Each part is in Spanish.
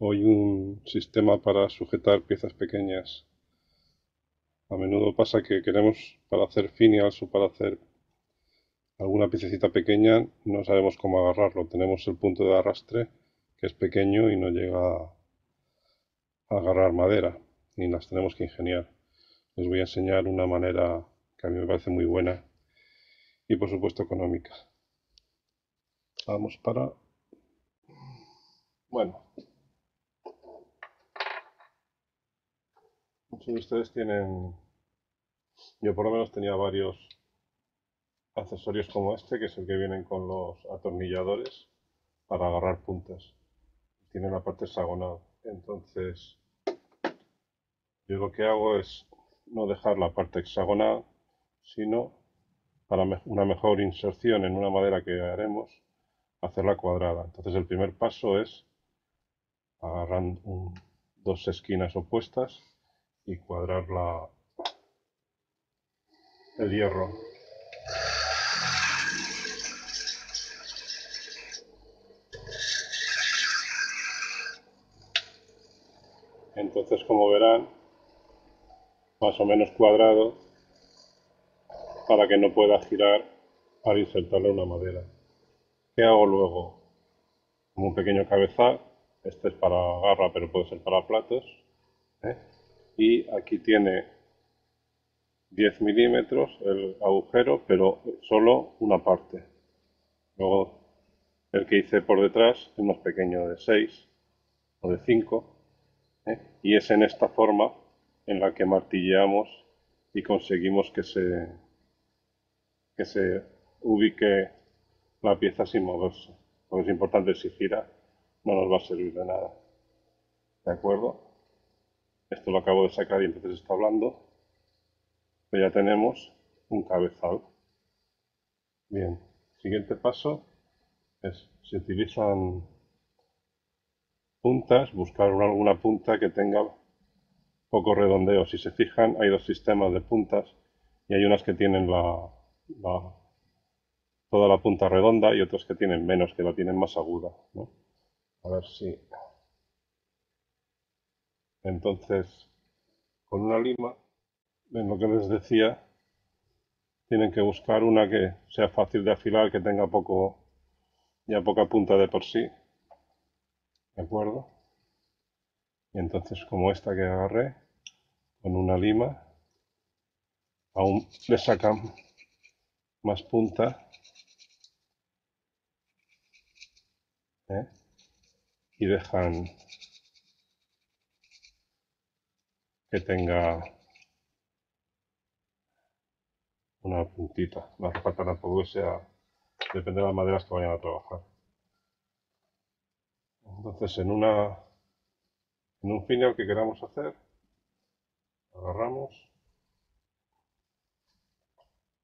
hoy un sistema para sujetar piezas pequeñas. A menudo pasa que queremos para hacer finials o para hacer alguna piececita pequeña no sabemos cómo agarrarlo. Tenemos el punto de arrastre que es pequeño y no llega a agarrar madera y las tenemos que ingeniar. Les voy a enseñar una manera que a mí me parece muy buena y por supuesto económica. Vamos para... Bueno. De ustedes tienen... Yo por lo menos tenía varios accesorios como este, que es el que vienen con los atornilladores para agarrar puntas. Tiene la parte hexagonal. Entonces, yo lo que hago es no dejar la parte hexagonal, sino para una mejor inserción en una madera que haremos, hacerla cuadrada. Entonces el primer paso es agarrar dos esquinas opuestas y cuadrar la, el hierro. Entonces, como verán, más o menos cuadrado para que no pueda girar para insertarle una madera. ¿Qué hago luego? Como un pequeño cabezal, este es para garra pero puede ser para platos. ¿eh? Y aquí tiene 10 milímetros el agujero, pero solo una parte. Luego el que hice por detrás es más pequeño, de 6 o de 5. ¿eh? Y es en esta forma en la que martilleamos y conseguimos que se, que se ubique la pieza sin moverse. Porque es importante, si gira, no nos va a servir de nada. ¿De acuerdo? Esto lo acabo de sacar y entonces está hablando. Pues ya tenemos un cabezal. Bien, siguiente paso es, si utilizan puntas, buscar alguna punta que tenga poco redondeo. Si se fijan, hay dos sistemas de puntas y hay unas que tienen la, toda la punta redonda y otras que tienen menos, que la tienen más aguda. A ver si... Entonces, con una lima, en lo que les decía, tienen que buscar una que sea fácil de afilar, que tenga poco, ya poca punta de por sí. ¿De acuerdo? Y entonces como esta que agarré, con una lima, aún le sacan más punta ¿eh? y dejan que tenga una puntita. La falta tampoco sea, depende de las maderas que vayan a trabajar. Entonces en una en un final que queramos hacer, agarramos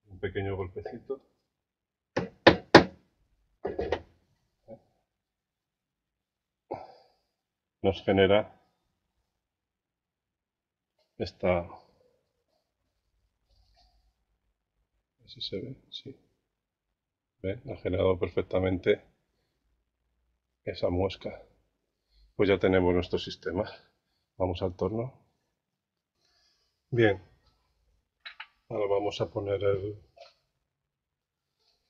un pequeño golpecito nos genera esta si se ve, sí. Ha generado perfectamente esa muesca. Pues ya tenemos nuestro sistema. Vamos al torno. Bien. Ahora vamos a poner el,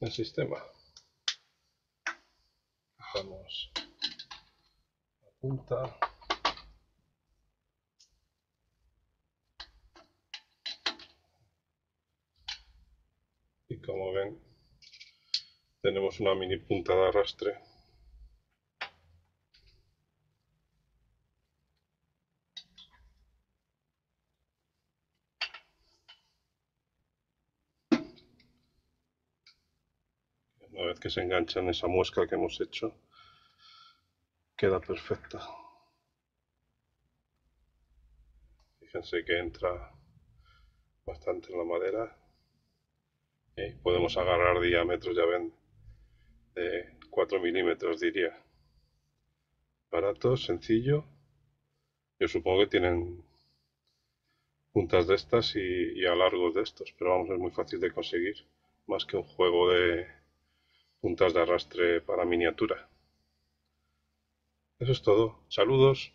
el sistema. Vamos la punta. Y como ven, tenemos una mini punta de arrastre. Una vez que se engancha en esa muesca que hemos hecho queda perfecta. Fíjense que entra bastante en la madera podemos agarrar diámetros ya ven de 4 milímetros diría barato, sencillo yo supongo que tienen puntas de estas y, y alargos de estos pero vamos, es muy fácil de conseguir más que un juego de puntas de arrastre para miniatura. Eso es todo. Saludos.